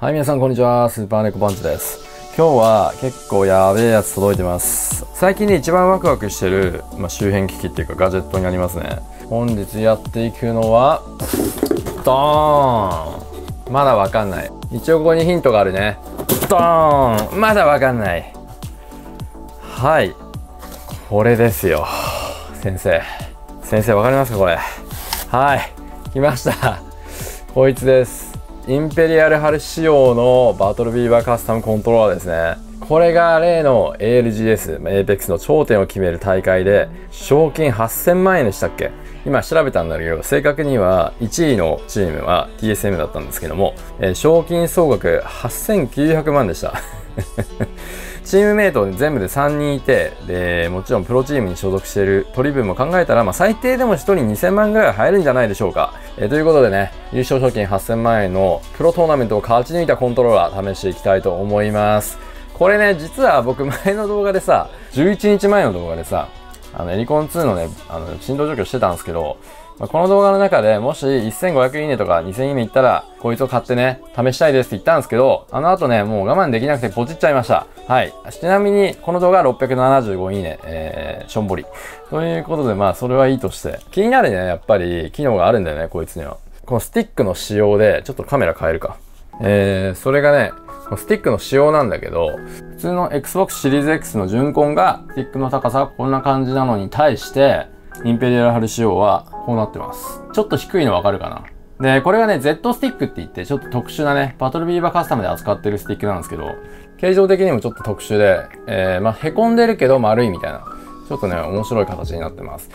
はい、皆さんこんにちは。スーパーネコパンチです。今日は結構やべえやつ届いてます。最近ね、一番ワクワクしてる、まあ、周辺機器っていうかガジェットになりますね。本日やっていくのは、ドーンまだわかんない。一応ここにヒントがあるね。ドーンまだわかんない。はい。これですよ。先生。先生わかりますかこれ。はい。来ました。こいつです。インペリアルハル仕様のバトルビーバーカスタムコントローラーですね。これが例の ALGS、APEX の頂点を決める大会で、賞金8000万円でしたっけ？今調べたんだけど、正確には1位のチームは TSM だったんですけども、えー賞金総額8900万でした。チームメイト全部で3人いて、で、もちろんプロチームに所属している取り分も考えたら、まあ、最低でも1人2000万ぐらい入るんじゃないでしょうか。えーということでね、優勝賞金8000万円のプロトーナメントを勝ち抜いたコントローラー試していきたいと思います。これね、実は僕前の動画でさ、11日前の動画でさ、あの、エリコン2のね、あの、振動除去してたんですけど、まあこの動画の中でもし1500いいねとか2000いいねいったら、こいつを買ってね、試したいですって言ったんですけど、あの後ね、もう我慢できなくてポチっちゃいました。はい。ちなみに、この動画675いいね、えー、しょんぼり。ということで、まあ、それはいいとして。気になるね、やっぱり、機能があるんだよね、こいつには。このスティックの仕様で、ちょっとカメラ変えるか。えー、それがね、スティックの仕様なんだけど、普通の Xbox シリーズ X の純根が、スティックの高さがこんな感じなのに対して、インペリアルハル仕様はこうなってます。ちょっと低いのわかるかな？で、これがね、Z スティックって言って、ちょっと特殊なね、バトルビーバーカスタムで扱ってるスティックなんですけど、形状的にもちょっと特殊で、えー、まあ、凹んでるけど丸いみたいな、ちょっとね、面白い形になってます。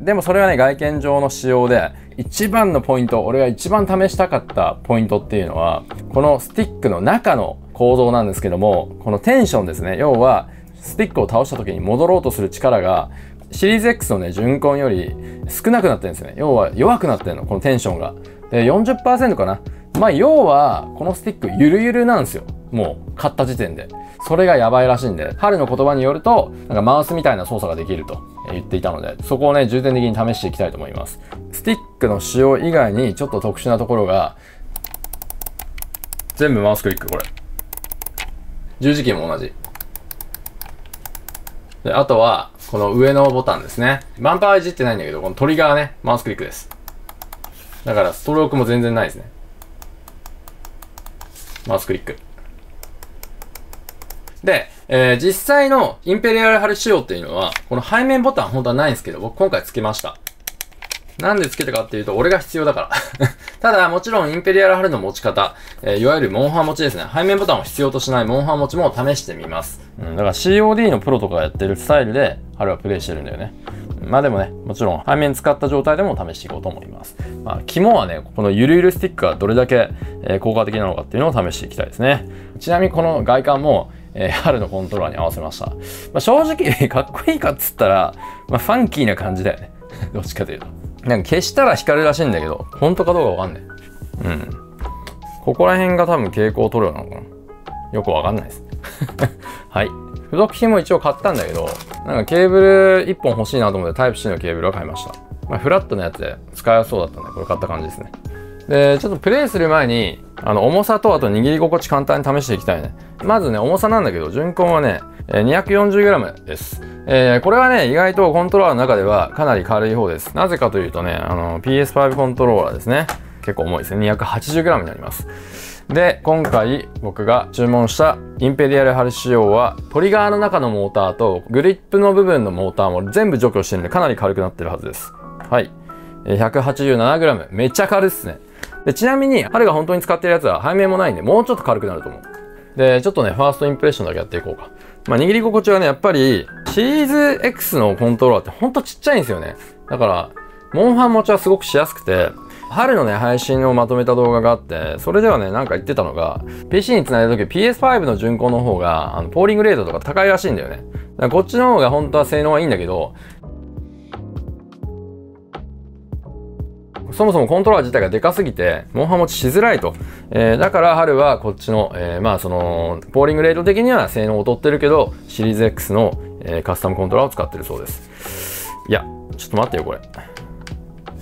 でもそれはね、外見上の仕様で、一番のポイント、俺が一番試したかったポイントっていうのは、このスティックの中の構造なんですけども、このテンションですね。要は、スティックを倒した時に戻ろうとする力が、シリーズ X のね、純根より少なくなってるんですね。要は弱くなってるの、このテンションが。で、40%かな。まあ、要は、このスティックゆるゆるなんですよ。もう、買った時点で。それがやばいらしいんで、春の言葉によると、なんかマウスみたいな操作ができると言っていたので、そこをね、重点的に試していきたいと思います。スティックの使用以外にちょっと特殊なところが、全部マウスクリック、これ。十字キーも同じ。で、あとは、この上のボタンですね。バンパーいじってないんだけど、このトリガーね、マウスクリックです。だから、ストロークも全然ないですね。マウスクリック。で、えー実際のインペリアルハル仕様っていうのは、この背面ボタン本当はないんですけど、僕今回つけました。なんでつけたかっていうと、俺が必要だから。ただ、もちろんインペリアルハルの持ち方、えーいわゆるモンハン持ちですね。背面ボタンを必要としないモンハン持ちも試してみます。うん、だから COD のプロとかがやってるスタイルで、ハルはプレイしてるんだよね。まあでもね、もちろん背面使った状態でも試していこうと思います。まあ、肝はね、このゆるゆるスティックがどれだけ、え効果的なのかっていうのを試していきたいですね。ちなみにこの外観も、えー春のコントローラーに合わせました。まあ、正直、かっこいいかっつったら、まあ、ファンキーな感じだよね。どっちかというと。なんか消したら光るらしいんだけど、本当かどうかわかんない。うん。ここら辺が多分蛍光塗料なのかな。よくわかんないです。はい。付属品も一応買ったんだけど、なんかケーブル1本欲しいなと思ってタイプ C のケーブルを買いました。まあ、フラットなやつで使いやすそうだったんで、これ買った感じですね。で、ちょっとプレイする前に、あの、重さとあと握り心地簡単に試していきたいね。まずね、重さなんだけど、純根はね、240g です。えーこれはね、意外とコントローラーの中ではかなり軽い方です。なぜかというとね、あの、PS5 コントローラーですね。結構重いですね。280g になります。で、今回僕が注文したインペリアルハル仕様はトリガーの中のモーターとグリップの部分のモーターも全部除去してるんでかなり軽くなってるはずです。はい。187g。めっちゃ軽いっすね。で、ちなみに、春が本当に使ってるやつは背面もないんで、もうちょっと軽くなると思う。で、ちょっとね、ファーストインプレッションだけやっていこうか。まあ、握り心地はね、やっぱり、シリーズ X のコントローラーってほんとちっちゃいんですよね。だから、モンハン持ちはすごくしやすくて、春のね、配信をまとめた動画があって、それではね、なんか言ってたのが、PC に繋いだ時 PS5 の巡航の方が、あの、ポーリングレートとか高いらしいんだよね。だからこっちの方が本当は性能はいいんだけど、そもそもコントローラー自体がでかすぎて、モンハン持ちしづらいと。えーだから春はこっちの、えーまあその、ポーリングレート的には性能劣ってるけど、シリーズ X の、えーカスタムコントローラーを使ってるそうです。いや、ちょっと待ってよ、これ。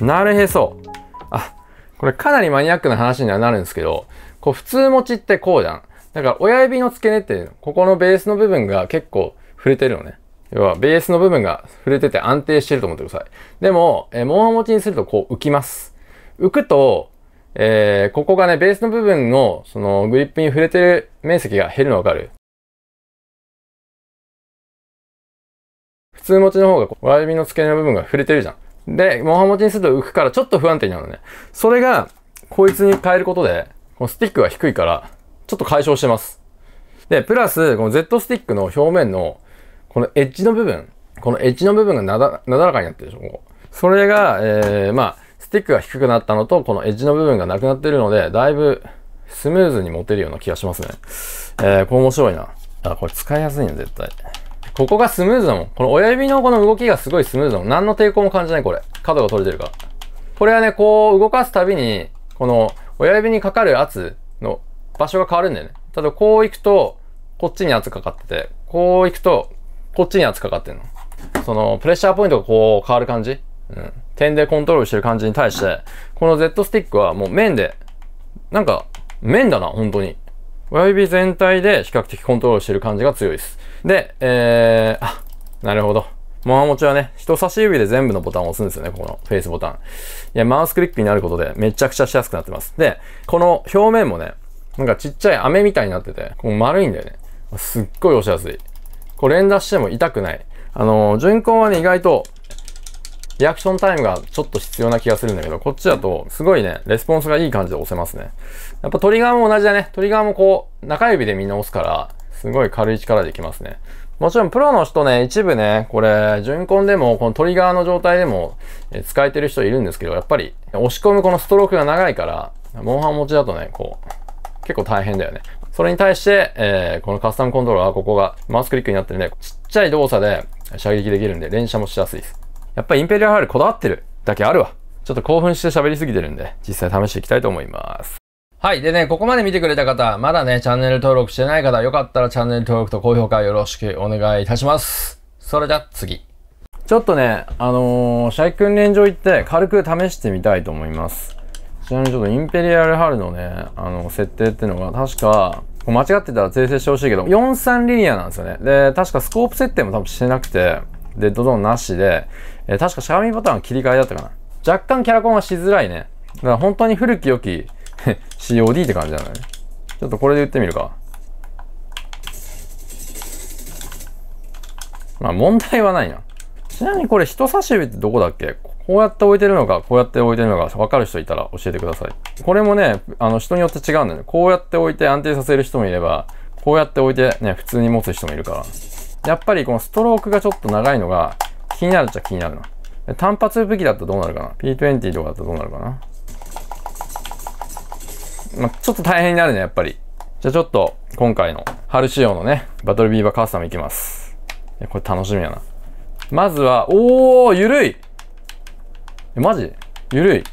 なるへそ。あ、これかなりマニアックな話にはなるんですけど、こう普通持ちってこうじゃん。だから親指の付け根ってここのベースの部分が結構触れてるのね。要はベースの部分が触れてて安定してると思ってください。でも、えー、モンハ持ちにするとこう浮きます。浮くと、えー、ここがね、ベースの部分のそのグリップに触れてる面積が減るのわかる普通持ちの方が親指の付け根の部分が触れてるじゃん。で、モンハ持ちにすると浮くからちょっと不安定になるのね。それが、こいつに変えることで、このスティックが低いから、ちょっと解消してます。で、プラス、この Z スティックの表面の、このエッジの部分、このエッジの部分がなだなだらかになってるでしょ、ここ。それが、えー、まあ、スティックが低くなったのと、このエッジの部分がなくなってるので、だいぶスムーズに持てるような気がしますね。えー、これ面白いな。あ、これ使いやすいん絶対。ここがスムーズだもん。この親指のこの動きがすごいスムーズだもん。何の抵抗も感じない、これ。角が取れてるから。これはね、こう動かすたびに、この親指にかかる圧の場所が変わるんだよね。ただこう行くと、こっちに圧かかってて、こう行くと、こっちに圧かかってんの？その、プレッシャーポイントがこう変わる感じ？うん。点でコントロールしてる感じに対して、この Z スティックはもう面で、なんか、面だな、本当に。親指全体で比較的コントロールしてる感じが強いです。で、えー、あ、なるほど。モア持ちはね、人差し指で全部のボタンを押すんですよね、このフェイスボタン。いや、マウスクリックになることでめちゃくちゃしやすくなってます。で、この表面もね、なんかちっちゃい飴みたいになってて、こう丸いんだよね。すっごい押しやすい。こう連打しても痛くない。あのー、順根はね、意外と、リアクションタイムがちょっと必要な気がするんだけど、こっちだと、すごいね、レスポンスがいい感じで押せますね。やっぱトリガーも同じだね。トリガーもこう、中指でみんな押すから、すごい軽い力でいきますね。もちろんプロの人ね、一部ね、これ、順根でも、このトリガーの状態でも、え使えてる人いるんですけど、やっぱり、押し込むこのストロークが長いから、モンハン持ちだとね、こう、結構大変だよね。それに対して、えー、このカスタムコントローラーここがマウスクリックになってるんで、ちっちゃい動作で射撃できるんで、連射もしやすいです。やっぱりインペリアルハイルこだわってるだけあるわ。ちょっと興奮して喋りすぎてるんで、実際試していきたいと思います。はい。でね、ここまで見てくれた方、まだね、チャンネル登録してない方、よかったらチャンネル登録と高評価よろしくお願いいたします。それじゃ、次。ちょっとね、あのー、射撃訓練場行って軽く試してみたいと思います。ちなみにちょっとインペリアルハルのね、あの、設定っていうのが確か、間違ってたら訂正してほしいけど、43リニアなんですよね。で、確かスコープ設定も多分してなくて、デッドンなしで、えー、確かしゃがみボタン切り替えだったかな。若干キャラコンはしづらいね。だから本当に古き良き COD って感じなのね。ちょっとこれで言ってみるか。まあ問題はないな。ちなみにこれ人差し指ってどこだっけ？こうやって置いてるのか、こうやって置いてるのか分かる人いたら教えてください。これもね、あの人によって違うんだよね。こうやって置いて安定させる人もいれば、こうやって置いてね、普通に持つ人もいるから。やっぱりこのストロークがちょっと長いのが気になるっちゃ気になるな。単発武器だったらどうなるかな ?P20 とかだったらどうなるかな？まあ、ちょっと大変になるね、やっぱり。じゃあちょっと、今回の春仕様のね、バトルビーバーカスタムいきます。これ楽しみやな。まずは、おー、ゆるい、マジ？ゆるい。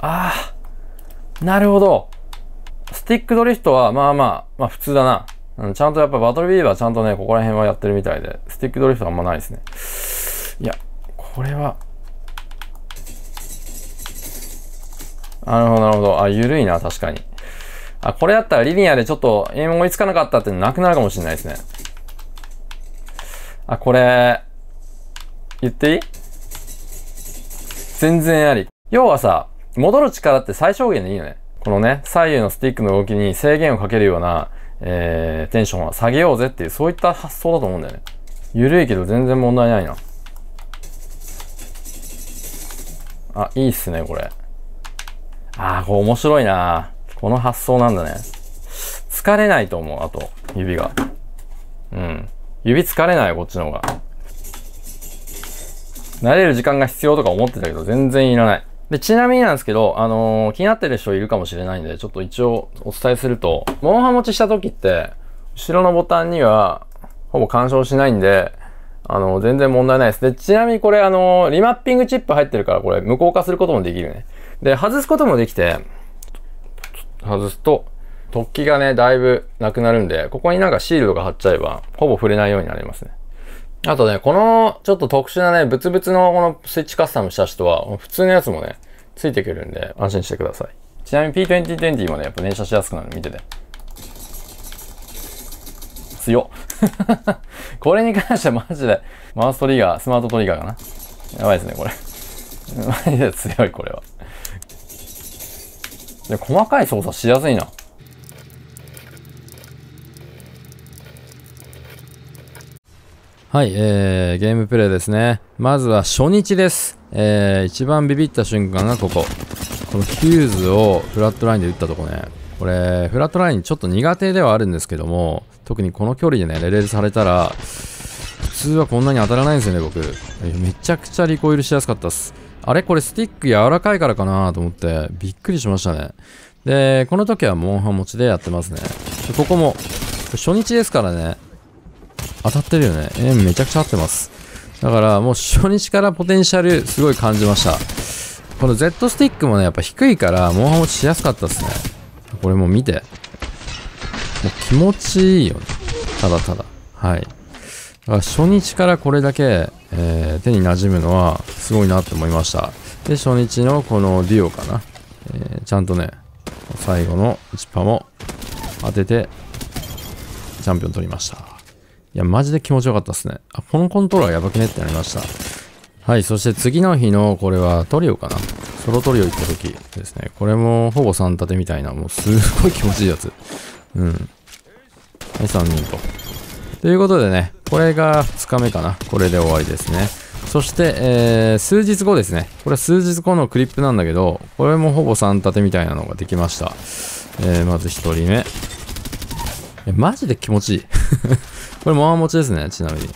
あー、なるほど。スティックドリフトは、まあまあ、まあ普通だな。うん、ちゃんとやっぱバトルビーバーちゃんとね、ここら辺はやってるみたいで、スティックドリフトあんまないですね。いや、これは、なるほど、なるほど。あ、ゆるいな、確かに。あ、これだったらリニアでちょっとエイム追いつかなかったってなくなるかもしれないですね。あ、これ、言っていい？全然あり。要はさ、戻る力って最小限でいいよね。このね、左右のスティックの動きに制限をかけるような、えー、テンションは下げようぜっていう、そういった発想だと思うんだよね。ゆるいけど全然問題ないな。あ、いいっすね、これ。ああ、これ面白いなこの発想なんだね。疲れないと思う、あと、指が。うん。指疲れない、こっちの方が。慣れる時間が必要とか思ってたけど、全然いらない。で、ちなみになんですけど、あのー、気になってる人いるかもしれないんで、ちょっと一応お伝えすると、モンハン持ちした時って、後ろのボタンには、ほぼ干渉しないんで、あのー、全然問題ないです。で、ちなみにこれ、あのー、リマッピングチップ入ってるから、これ、無効化することもできるね。で、外すこともできて、外すと、突起がね、だいぶなくなるんで、ここになんかシールドが貼っちゃえば、ほぼ触れないようになりますね。あとね、このちょっと特殊なね、ブツブツのこのスイッチカスタムした人は、普通のやつもね、ついてくるんで安心してください。ちなみに P2020 もね、やっぱ連射しやすくなるの見てて。強っ。これに関してはマジで、マウストリガー、スマートトリガーかな？やばいですね、これ。マジで強い、これは。で、細かい操作しやすいな。はい、えー、ゲームプレイですね。まずは初日です。えー、一番ビビった瞬間がここ。このヒューズをフラットラインで打ったとこね。これ、フラットラインちょっと苦手ではあるんですけども、特にこの距離でね、レレルされたら、普通はこんなに当たらないんですよね、僕。めちゃくちゃリコイルしやすかったっす。あれ？これスティック柔らかいからかなと思って、びっくりしましたね。で、この時はモンハン持ちでやってますね。ここも、初日ですからね、当たってるよね。えめちゃくちゃ合ってます。だからもう初日からポテンシャルすごい感じました。この Z スティックもね、やっぱ低いからモンハン持ちしやすかったですね。これも見て。もう気持ちいいよね。ただただ。はい。だから初日からこれだけ、えー、手に馴染むのはすごいなって思いました。で、初日のこのデュオかな。えー、ちゃんとね、最後の1パも当てて、チャンピオン取りました。いや、マジで気持ちよかったっすね。あ、このコントローラーやばくねってなりました。はい、そして次の日の、これはトリオかな。ソロトリオ行った時ですね。これもほぼ3立てみたいな、もうすごい気持ちいいやつ。うん。はい、3人と。ということでね、これが2日目かな。これで終わりですね。そして、えー、数日後ですね。これは数日後のクリップなんだけど、これもほぼ3立てみたいなのができました。えー、まず1人目。え、マジで気持ちいい。これ、モア持ちですね、ちなみに。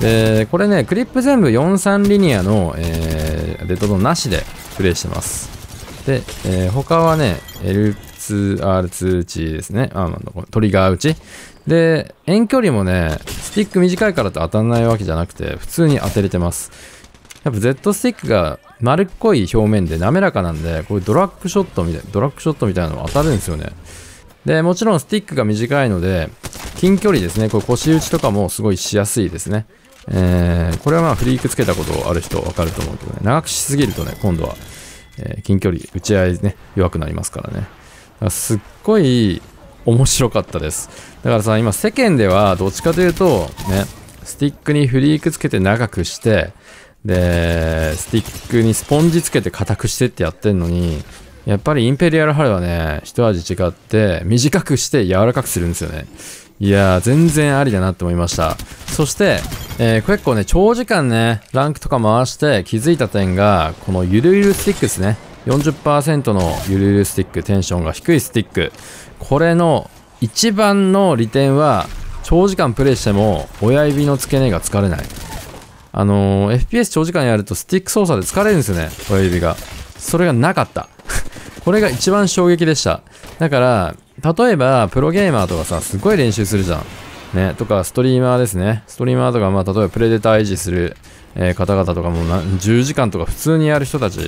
で、これね、クリップ全部43リニアの、えー、デッドドンなしでプレイしてます。で、えー、他はね、L2R2 打ちですね。あ、まあ、トリガー打ち。で、遠距離もね、スティック短いからって当たんないわけじゃなくて、普通に当てれてます。やっぱ Z スティックが丸っこい表面で滑らかなんで、こういうドラッグショットみたいな、ドラッグショットみたいなの当たるんですよね。で、もちろんスティックが短いので、近距離ですね、これ腰打ちとかもすごいしやすいですね。えー、これはまあフリークつけたことある人わかると思うけどね、長くしすぎるとね、今度は、えー、近距離、打ち合いね、弱くなりますからね。からすっごい面白かったです。だからさ、今世間ではどっちかというと、ね、スティックにフリークつけて長くして、で、スティックにスポンジつけて硬くしてってやってんのに、やっぱりインペリアルハルはね、一味違って、短くして柔らかくするんですよね。いやー、全然ありだなって思いました。そして、えー、結構ね、長時間ね、ランクとか回して気づいた点が、このゆるゆるスティックですね。40%のゆるゆるスティック、テンションが低いスティック。これの一番の利点は、長時間プレイしても親指の付け根が疲れない。あのー、FPS 長時間やるとスティック操作で疲れるんですよね、親指が。それがなかった。これが一番衝撃でした。だから、例えば、プロゲーマーとかさ、すごい練習するじゃん。ね、とか、ストリーマーですね。ストリーマーとか、まあ、例えばプレデター維持する、えー、方々とかも10時間とか普通にやる人たち、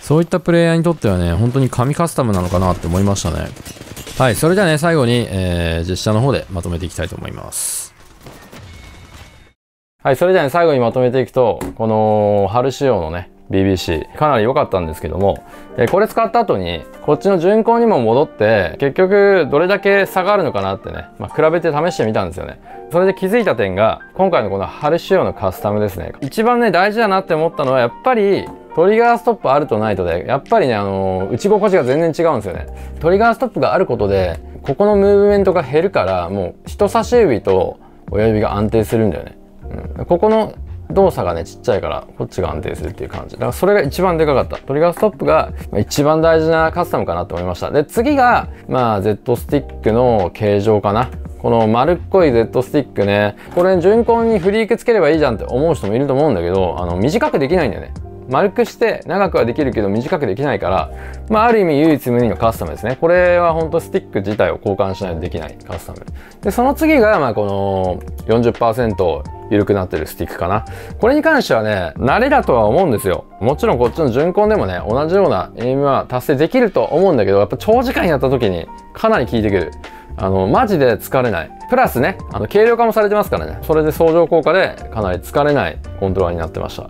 そういったプレイヤーにとってはね、本当に神カスタムなのかなって思いましたね。はい、それではね、最後に、えー、実写の方でまとめていきたいと思います。はい、それではね、最後にまとめていくと、この春仕様のね、BBC かなり良かったんですけども、これ使った後にこっちの巡航にも戻って結局どれだけ差があるのかなってね、まあ、比べて試してみたんですよね。それで気づいた点が今回のこの春仕様のカスタムですね。一番ね大事だなって思ったのはやっぱりトリガーストップあるとないとでやっぱりねあの打ち心地が全然違うんですよね。トリガーストップがあることでここのムーブメントが減るからもう人差し指と親指が安定するんだよね、うん、ここの動作がねちっちゃいからこっちが安定するっていう感じ。だからそれが一番でかかった。トリガーストップが一番大事なカスタムかなと思いました。で次がまあ Z スティックの形状かな。この丸っこい Z スティックねこれ順根にフリークつければいいじゃんって思う人もいると思うんだけどあの短くできないんだよね。丸くして長くはできるけど短くできないから、まあ、ある意味唯一無二のカスタムですね。これは本当スティック自体を交換しないとできないカスタム。で、その次が、まあ、この40%緩くなってるスティックかな。これに関してはね、慣れだとは思うんですよ。もちろんこっちの順根でもね、同じようなエイムは達成できると思うんだけど、やっぱ長時間やった時にかなり効いてくる。あの、マジで疲れない。プラスね、あの、軽量化もされてますからね。それで相乗効果でかなり疲れないコントローラーになってました。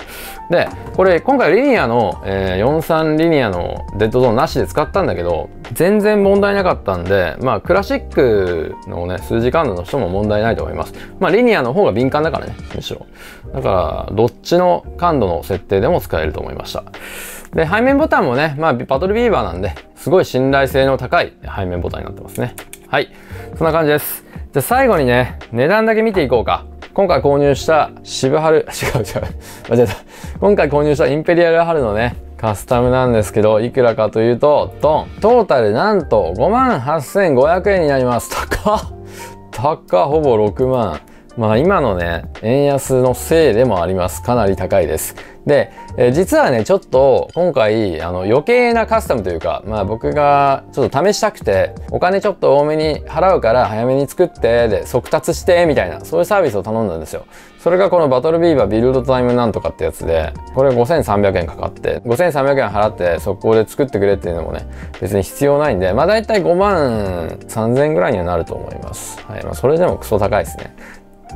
で、これ、今回リニアの、えー、43リニアのデッドゾーンなしで使ったんだけど、全然問題なかったんで、まあ、クラシックのね、数字感度の人も問題ないと思います。まあ、リニアの方が敏感だからね、むしろ。だから、どっちの感度の設定でも使えると思いました。で、背面ボタンもね、まあ、バトルビーバーなんで、すごい信頼性の高い背面ボタンになってますね。はい。そんな感じです。じゃ最後にね、値段だけ見ていこうか。今回購入した渋春、違う違う、間違えた。今回購入したインペリアル春のね、カスタムなんですけど、いくらかというと、ドントータルなんと58,500円になります。高っ高っほぼ6万。まあ今のね、円安のせいでもあります。かなり高いです。で、えー、実はね、ちょっと今回、あの余計なカスタムというか、まあ僕がちょっと試したくて、お金ちょっと多めに払うから早めに作って、で、速達して、みたいな、そういうサービスを頼んだんですよ。それがこのバトルビーバービルドタイムなんとかってやつで、これ5300円かかって、5300円払って速攻で作ってくれっていうのもね、別に必要ないんで、まあ大体5万3000円ぐらいにはなると思います。はい。まあそれでもクソ高いですね。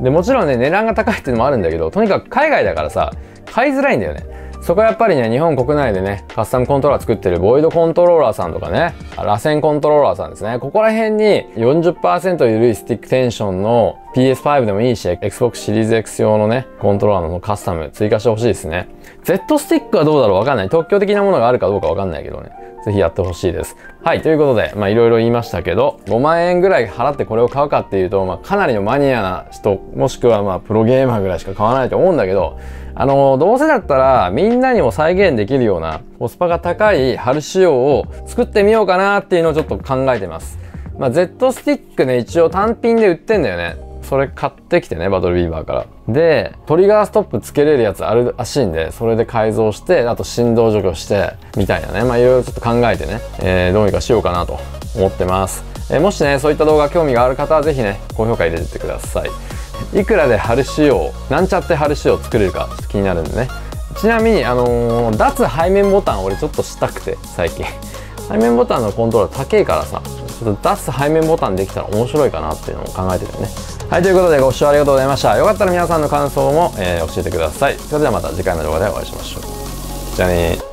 で、もちろんね、値段が高いっていうのもあるんだけど、とにかく海外だからさ、買いづらいんだよね。そこはやっぱりね、日本国内でね、カスタムコントローラー作ってるボイドコントローラーさんとかね、螺旋コントローラーさんですね。ここら辺に40%緩いスティックテンションの PS5 でもいいし、Xbox シリーズ X 用のね、コントローラーのカスタム追加してほしいですね。Z スティックはどうだろうわかんない。特許的なものがあるかどうかわかんないけどね。ぜひやってほしいです。はい、ということで、まあいろいろ言いましたけど、5万円ぐらい払ってこれを買うかっていうと、まあかなりのマニアな人、もしくはまあプロゲーマーぐらいしか買わないと思うんだけど、あのどうせだったらみんなにも再現できるようなコスパが高い春仕様を作ってみようかなっていうのをちょっと考えてます。まあ、Z スティックね、一応単品で売ってんだよね。それ買ってきてね、バトルビーバーから。で、トリガーストップつけれるやつあるらしいんで、それで改造して、あと振動除去して、みたいなね。まあいろいろちょっと考えてね、えー、どうにかしようかなと思ってます。えー、もしね、そういった動画興味がある方はぜひね、高評価入れてってください。いくらで春仕様、なんちゃって春仕様作れるかちょっと気になるんでね。ちなみに、あのー、脱背面ボタン俺ちょっとしたくて、最近。背面ボタンのコントロール高いからさ、ちょっと出す背面ボタンできたら面白いかなっていうのを考えてるよね。はい、ということでご視聴ありがとうございました。よかったら皆さんの感想も、えー、教えてください。それではまた次回の動画でお会いしましょう。じゃあね